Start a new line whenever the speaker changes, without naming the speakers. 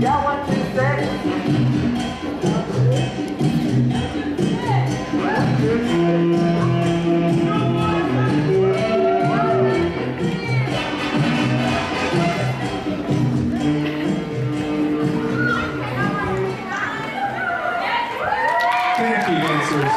Yeah, one two six.
Thank you, dancers.